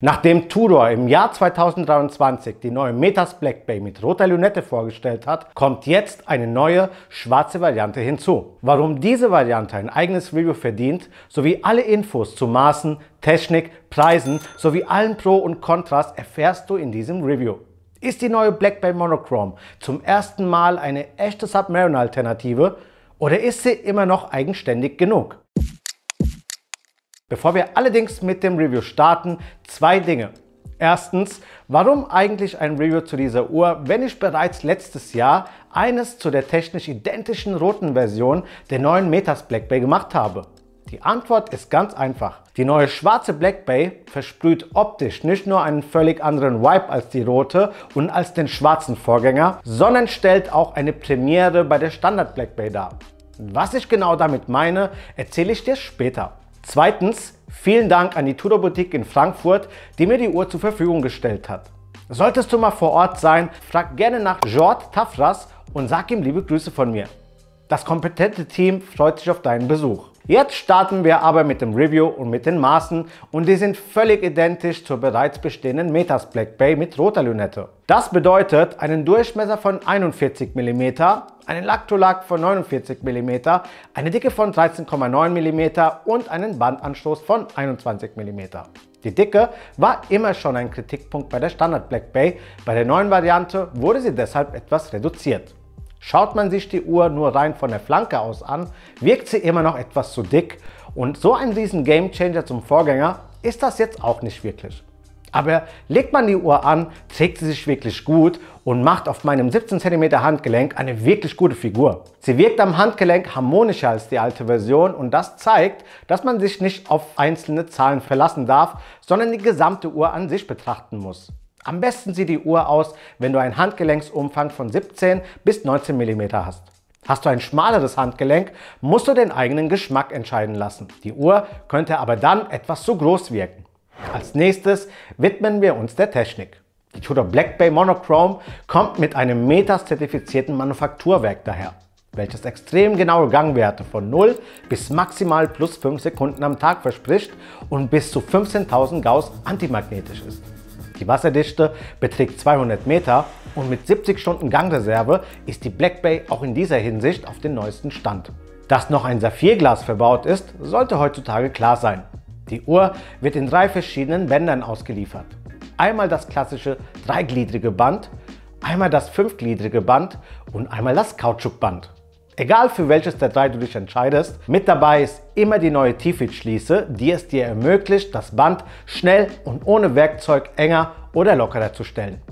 Nachdem Tudor im Jahr 2023 die neue Metas Black Bay mit roter Lünette vorgestellt hat, kommt jetzt eine neue schwarze Variante hinzu. Warum diese Variante ein eigenes Review verdient, sowie alle Infos zu Maßen, Technik, Preisen sowie allen Pro und Kontras erfährst du in diesem Review. Ist die neue Black Bay Monochrome zum ersten Mal eine echte Submariner-Alternative oder ist sie immer noch eigenständig genug? Bevor wir allerdings mit dem Review starten, zwei Dinge. Erstens, warum eigentlich ein Review zu dieser Uhr, wenn ich bereits letztes Jahr eines zu der technisch identischen roten Version der neuen Metas Black Bay gemacht habe? Die Antwort ist ganz einfach. Die neue schwarze Black Bay versprüht optisch nicht nur einen völlig anderen Vibe als die rote und als den schwarzen Vorgänger, sondern stellt auch eine Premiere bei der Standard Black Bay dar. Was ich genau damit meine, erzähle ich dir später. Zweitens, vielen Dank an die Tudor Boutique in Frankfurt, die mir die Uhr zur Verfügung gestellt hat. Solltest du mal vor Ort sein, frag gerne nach Jord Tafras und sag ihm liebe Grüße von mir. Das kompetente Team freut sich auf deinen Besuch. Jetzt starten wir aber mit dem Review und mit den Maßen und die sind völlig identisch zur bereits bestehenden Metas Black Bay mit roter Lünette. Das bedeutet einen Durchmesser von 41 mm, einen Laktolack von 49 mm, eine Dicke von 13,9 mm und einen Bandanstoß von 21 mm. Die Dicke war immer schon ein Kritikpunkt bei der Standard Black Bay, bei der neuen Variante wurde sie deshalb etwas reduziert. Schaut man sich die Uhr nur rein von der Flanke aus an, wirkt sie immer noch etwas zu dick und so ein riesen Gamechanger zum Vorgänger ist das jetzt auch nicht wirklich. Aber legt man die Uhr an, trägt sie sich wirklich gut und macht auf meinem 17 cm Handgelenk eine wirklich gute Figur. Sie wirkt am Handgelenk harmonischer als die alte Version und das zeigt, dass man sich nicht auf einzelne Zahlen verlassen darf, sondern die gesamte Uhr an sich betrachten muss. Am besten sieht die Uhr aus, wenn du einen Handgelenksumfang von 17 bis 19 mm hast. Hast du ein schmaleres Handgelenk, musst du den eigenen Geschmack entscheiden lassen. Die Uhr könnte aber dann etwas zu groß wirken. Als nächstes widmen wir uns der Technik. Die Tudor Black Bay Monochrome kommt mit einem METAS-zertifizierten Manufakturwerk daher, welches extrem genaue Gangwerte von 0 bis maximal plus 5 Sekunden am Tag verspricht und bis zu 15.000 Gauss antimagnetisch ist. Die Wasserdichte beträgt 200 Meter und mit 70 Stunden Gangreserve ist die Black Bay auch in dieser Hinsicht auf den neuesten Stand. Dass noch ein Saphirglas verbaut ist, sollte heutzutage klar sein. Die Uhr wird in drei verschiedenen Bändern ausgeliefert. Einmal das klassische dreigliedrige Band, einmal das fünfgliedrige Band und einmal das Kautschukband. Egal für welches der drei du dich entscheidest, mit dabei ist immer die neue T-Fit-Schließe, die es dir ermöglicht, das Band schnell und ohne Werkzeug enger oder lockerer zu stellen.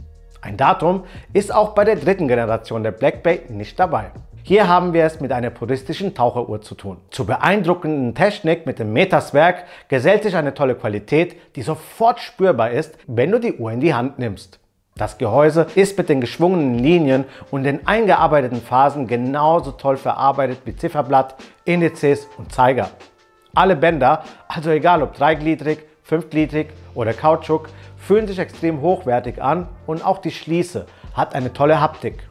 Ein Datum ist auch bei der dritten Generation der Black Bay nicht dabei. Hier haben wir es mit einer puristischen Taucheruhr zu tun. Zur beeindruckenden Technik mit dem Metaswerk gesellt sich eine tolle Qualität, die sofort spürbar ist, wenn du die Uhr in die Hand nimmst. Das Gehäuse ist mit den geschwungenen Linien und den eingearbeiteten Phasen genauso toll verarbeitet wie Zifferblatt, Indizes und Zeiger. Alle Bänder, also egal ob dreigliedrig, fünfgliedrig oder Kautschuk, fühlen sich extrem hochwertig an und auch die Schließe hat eine tolle Haptik.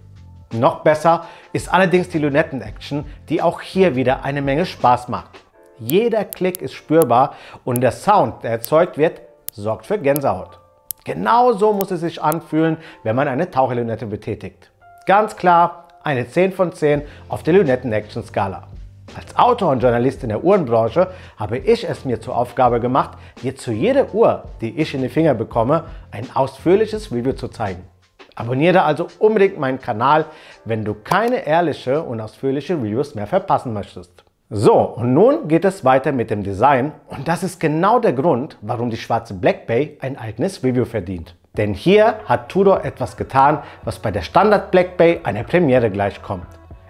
Noch besser ist allerdings die Lünetten-Action, die auch hier wieder eine Menge Spaß macht. Jeder Klick ist spürbar und der Sound, der erzeugt wird, sorgt für Gänsehaut. Genau so muss es sich anfühlen, wenn man eine Taucherlünette betätigt. Ganz klar eine 10 von 10 auf der Lünetten-Action-Skala. Als Autor und Journalist in der Uhrenbranche habe ich es mir zur Aufgabe gemacht, dir zu jeder Uhr, die ich in die Finger bekomme, ein ausführliches Review zu zeigen. Abonniere also unbedingt meinen Kanal, wenn du keine ehrliche und ausführliche Reviews mehr verpassen möchtest. So, und nun geht es weiter mit dem Design und das ist genau der Grund, warum die schwarze Black Bay ein eigenes Review verdient. Denn hier hat Tudor etwas getan, was bei der Standard Black Bay einer Premiere gleichkommt.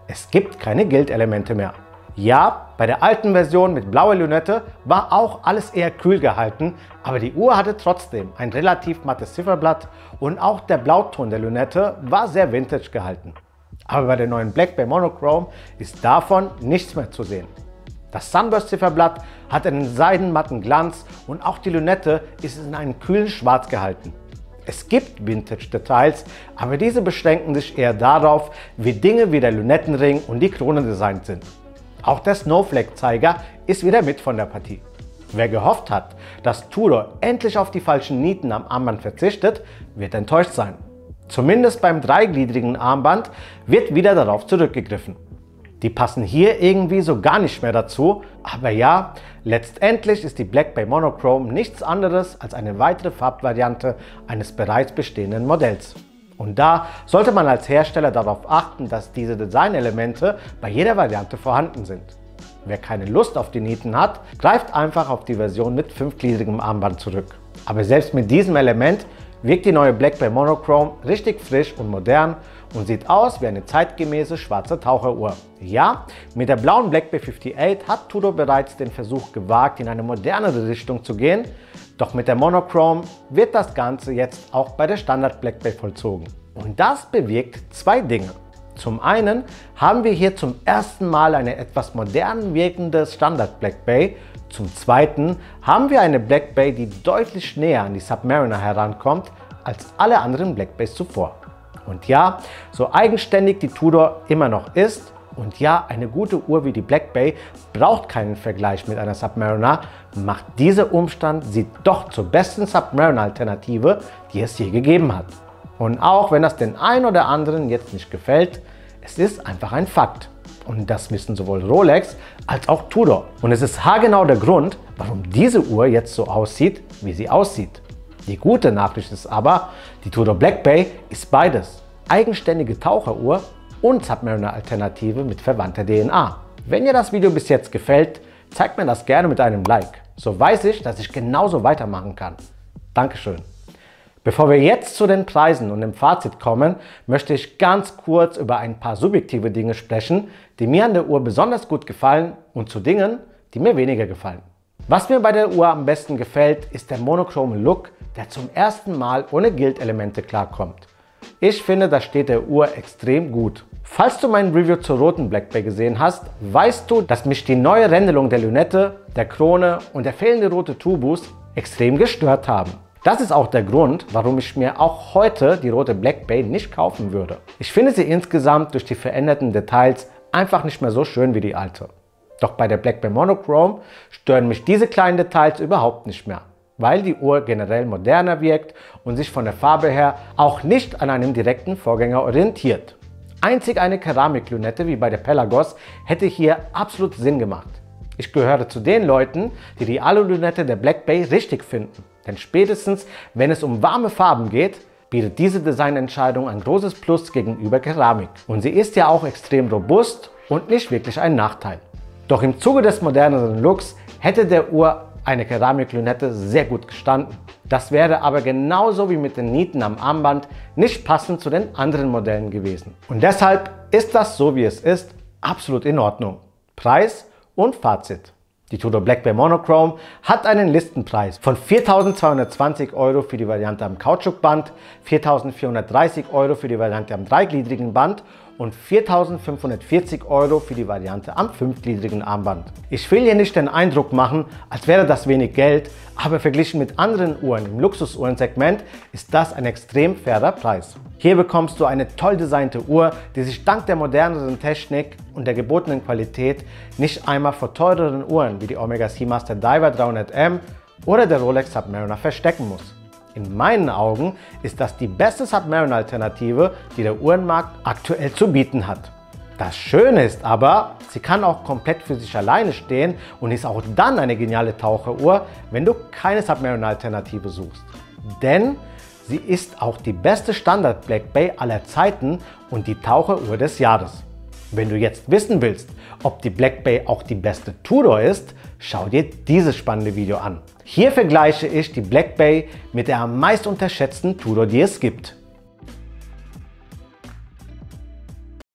Es gibt keine Guild-Elemente mehr. Ja, bei der alten Version mit blauer Lünette war auch alles eher kühl gehalten, aber die Uhr hatte trotzdem ein relativ mattes Zifferblatt und auch der Blauton der Lünette war sehr vintage gehalten. Aber bei der neuen Black Bay Monochrome ist davon nichts mehr zu sehen. Das Sunburst-Zifferblatt hat einen seidenmatten Glanz und auch die Lünette ist in einem kühlen Schwarz gehalten. Es gibt Vintage-Details, aber diese beschränken sich eher darauf, wie Dinge wie der Lünettenring und die Krone designt sind. Auch der Snowflake-Zeiger ist wieder mit von der Partie. Wer gehofft hat, dass Tudor endlich auf die falschen Nieten am Armband verzichtet, wird enttäuscht sein. Zumindest beim dreigliedrigen Armband wird wieder darauf zurückgegriffen. Die passen hier irgendwie so gar nicht mehr dazu, aber ja, letztendlich ist die Black Bay Monochrome nichts anderes als eine weitere Farbvariante eines bereits bestehenden Modells. Und da sollte man als Hersteller darauf achten, dass diese Designelemente bei jeder Variante vorhanden sind. Wer keine Lust auf die Nieten hat, greift einfach auf die Version mit fünfgliedrigem Armband zurück. Aber selbst mit diesem Element wirkt die neue Black Bay Monochrome richtig frisch und modern und sieht aus wie eine zeitgemäße schwarze Taucheruhr. Ja, mit der blauen Black Bay 58 hat Tudor bereits den Versuch gewagt, in eine modernere Richtung zu gehen, doch mit der Monochrome wird das Ganze jetzt auch bei der Standard Black Bay vollzogen. Und das bewirkt zwei Dinge. Zum einen haben wir hier zum ersten Mal eine etwas modern wirkende Standard Black Bay. Zum zweiten haben wir eine Black Bay, die deutlich näher an die Submariner herankommt als alle anderen Black Bays zuvor. Und ja, so eigenständig die Tudor immer noch ist, und ja, eine gute Uhr wie die Black Bay braucht keinen Vergleich mit einer Submariner, macht dieser Umstand sie doch zur besten Submariner-Alternative, die es je gegeben hat. Und auch wenn das den einen oder anderen jetzt nicht gefällt, es ist einfach ein Fakt. Und das wissen sowohl Rolex als auch Tudor. Und es ist haargenau der Grund, warum diese Uhr jetzt so aussieht, wie sie aussieht. Die gute Nachricht ist aber, die Tudor Black Bay ist beides. Eigenständige Taucheruhr und Submariner-Alternative mit verwandter DNA. Wenn dir das Video bis jetzt gefällt, zeig mir das gerne mit einem Like. So weiß ich, dass ich genauso weitermachen kann. Dankeschön. Bevor wir jetzt zu den Preisen und dem Fazit kommen, möchte ich ganz kurz über ein paar subjektive Dinge sprechen, die mir an der Uhr besonders gut gefallen und zu Dingen, die mir weniger gefallen. Was mir bei der Uhr am besten gefällt, ist der monochrome Look, der zum ersten Mal ohne Guild-Elemente klarkommt. Ich finde, das steht der Uhr extrem gut. Falls du mein Review zur roten Black Bay gesehen hast, weißt du, dass mich die neue Rändelung der Lünette, der Krone und der fehlende rote Tubus extrem gestört haben. Das ist auch der Grund, warum ich mir auch heute die rote Black Bay nicht kaufen würde. Ich finde sie insgesamt durch die veränderten Details einfach nicht mehr so schön wie die alte. Doch bei der Black Bay Monochrome stören mich diese kleinen Details überhaupt nicht mehr, weil die Uhr generell moderner wirkt und sich von der Farbe her auch nicht an einem direkten Vorgänger orientiert. Einzig eine Keramiklünette wie bei der Pelagos hätte hier absolut Sinn gemacht. Ich gehöre zu den Leuten, die die Alu-Lünette der Black Bay richtig finden. Denn spätestens, wenn es um warme Farben geht, bietet diese Designentscheidung ein großes Plus gegenüber Keramik. Und sie ist ja auch extrem robust und nicht wirklich ein Nachteil. Doch im Zuge des moderneren Looks hätte der Uhr eine Keramiklünette sehr gut gestanden. Das wäre aber genauso wie mit den Nieten am Armband nicht passend zu den anderen Modellen gewesen. Und deshalb ist das so wie es ist absolut in Ordnung. Preis und Fazit. Die Tudor Black Bay Monochrome hat einen Listenpreis von 4.220 Euro für die Variante am Kautschukband, 4.430 Euro für die Variante am dreigliedrigen Band und 4.540 Euro für die Variante am fünfgliedrigen Armband. Ich will hier nicht den Eindruck machen, als wäre das wenig Geld, aber verglichen mit anderen Uhren im Luxusuhrensegment ist das ein extrem fairer Preis. Hier bekommst du eine toll designte Uhr, die sich dank der moderneren Technik und der gebotenen Qualität nicht einmal vor teureren Uhren wie die Omega Seamaster Diver 300M oder der Rolex Submariner verstecken muss. In meinen Augen ist das die beste Submariner-Alternative, die der Uhrenmarkt aktuell zu bieten hat. Das Schöne ist aber, sie kann auch komplett für sich alleine stehen und ist auch dann eine geniale Taucheruhr, wenn du keine Submariner-Alternative suchst. Denn sie ist auch die beste Standard Black Bay aller Zeiten und die Taucheruhr des Jahres. Wenn du jetzt wissen willst, ob die Black Bay auch die beste Tudor ist, schau dir dieses spannende Video an. Hier vergleiche ich die Black Bay mit der am meist unterschätzten Tudor, die es gibt.